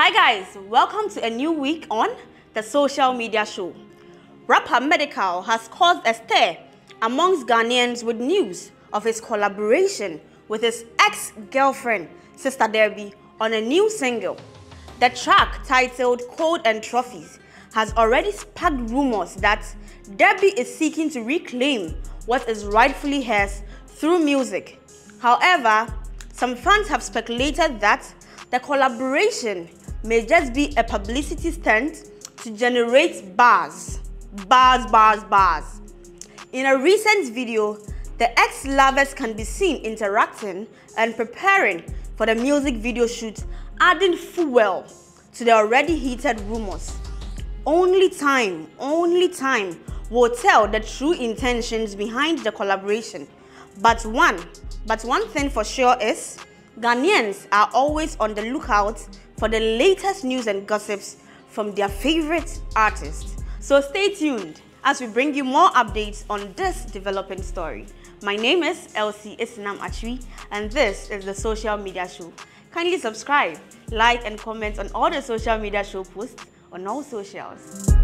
Hi guys, welcome to a new week on the social media show. Rapper Medikal has caused a stir amongst Ghanaians with news of his collaboration with his ex-girlfriend, Sister Derby, on a new single. The track titled Code and Trophies has already sparked rumors that Derby is seeking to reclaim what is rightfully hers through music. However, some fans have speculated that the collaboration may just be a publicity stunt to generate buzz. Buzz, buzz, buzz. In a recent video, the ex-lovers can be seen interacting and preparing for the music video shoot, adding fuel to the already heated rumors. Only time, only time will tell the true intentions behind the collaboration. But one, but one thing for sure is, Ghanaians are always on the lookout for the latest news and gossips from their favorite artists. So stay tuned as we bring you more updates on this developing story. My name is Elsie Isinam Achwi and this is the Social Media Show. Kindly subscribe, like and comment on all the social media show posts on all socials.